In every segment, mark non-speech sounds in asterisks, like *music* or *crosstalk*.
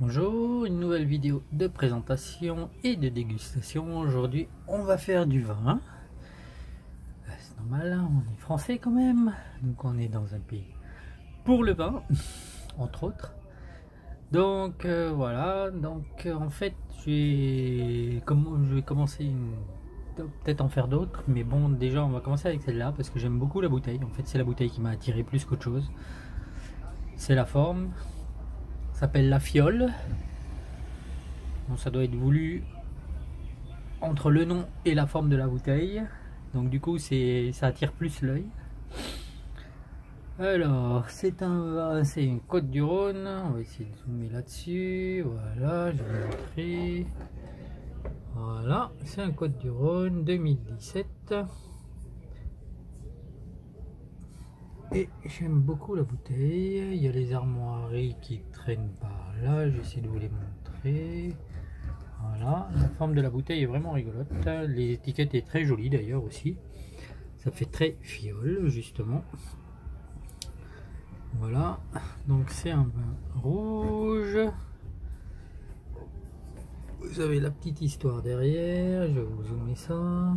Bonjour, une nouvelle vidéo de présentation et de dégustation. Aujourd'hui, on va faire du vin. Euh, c'est normal, hein, on est français quand même. Donc on est dans un pays pour le vin, *laughs* entre autres. Donc euh, voilà, donc euh, en fait, je vais commencer peut-être en faire d'autres, mais bon, déjà on va commencer avec celle-là parce que j'aime beaucoup la bouteille. En fait, c'est la bouteille qui m'a attiré plus qu'autre chose. C'est la forme, s'appelle la fiole. ça doit être voulu entre le nom et la forme de la bouteille. Donc du coup, c'est ça attire plus l'œil. Alors, c'est un, c'est une côte du Rhône. On va essayer de zoomer là-dessus. Voilà, je vais montrer. Voilà, c'est un côte du Rhône 2017. Et j'aime beaucoup la bouteille. Il y a les armoiries qui traînent par là. J'essaie de vous les montrer. Voilà, la forme de la bouteille est vraiment rigolote. Les étiquettes est très jolie d'ailleurs aussi. Ça fait très fiole justement. Voilà, donc c'est un vin rouge. Vous avez la petite histoire derrière. Je vais vous zoomer ça.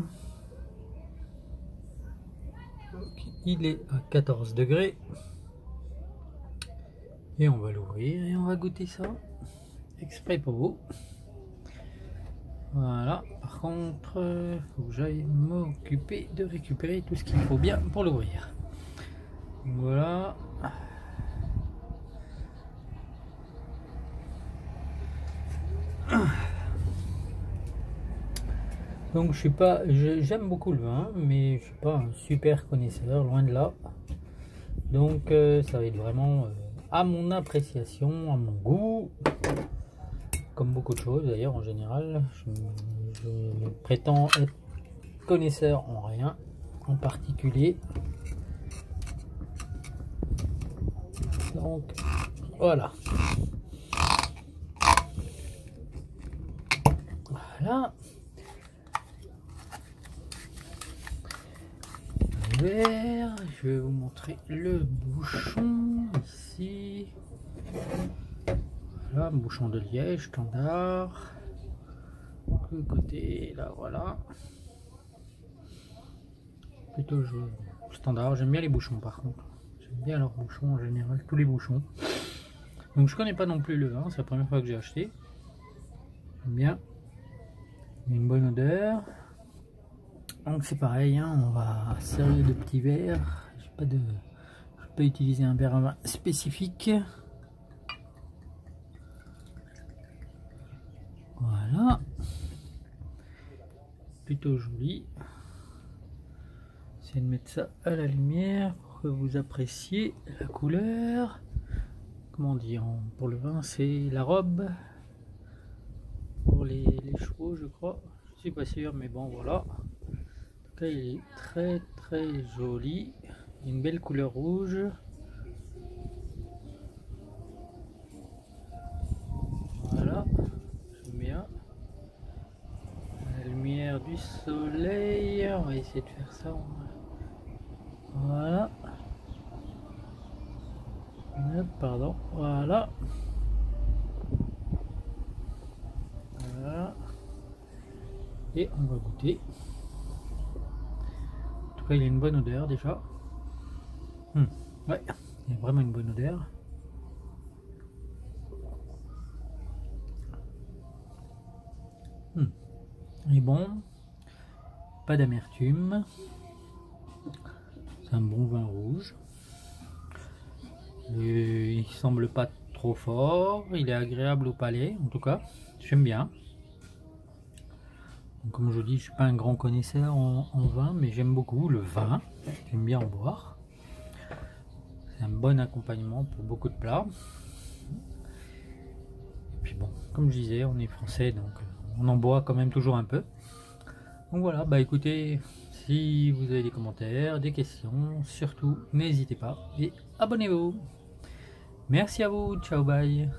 Il est à 14 degrés. Et on va l'ouvrir et on va goûter ça. Exprès pour vous. Voilà. Par contre, faut que j'aille m'occuper de récupérer tout ce qu'il faut bien pour l'ouvrir. Voilà. Donc je suis pas, j'aime beaucoup le vin, mais je suis pas un super connaisseur, loin de là. Donc euh, ça va être vraiment euh, à mon appréciation, à mon goût, comme beaucoup de choses d'ailleurs en général. Je, prétends être connaisseur en rien, en particulier. Donc voilà. Voilà. Je vais vous montrer le bouchon ici. Voilà, bouchon de liège standard. Le côté là, voilà. Plutôt standard. J'aime bien les bouchons par contre. J'aime bien leurs bouchons en général, tous les bouchons. Donc je connais pas non plus le vin, c'est la première fois que j'ai acheté. Bien. Une bonne odeur. Donc c'est pareil, hein, on va servir de petits verres. Je pas de, peux utiliser un verre à vin spécifique. Voilà, plutôt joli. Essayez de mettre ça à la lumière pour que vous appréciez la couleur. Comment dire Pour le vin, c'est la robe. Pour les, chevaux, je crois. Je suis pas sûr, mais bon, voilà très très joli. Une belle couleur rouge. Voilà, bien. La lumière du soleil. On va essayer de faire ça. Voilà. Pardon. Voilà. Voilà. Et on va goûter il a une bonne odeur déjà. Hmm. Ouais, il a vraiment une bonne odeur. Hmm. Il est bon, pas d'amertume. C'est un bon vin rouge. il semble pas trop fort, il est agréable au palais en tout cas, j'aime bien comme je dis, je suis pas un grand connaisseur en, vin, mais j'aime beaucoup le vin. J'aime bien en boire. C'est un bon accompagnement pour beaucoup de plats. Et puis bon, comme je disais, on est français, donc on en boit quand même toujours un peu. Donc voilà, bah écoutez, si vous avez des commentaires, des questions, surtout n'hésitez pas et abonnez-vous. Merci à vous, ciao bye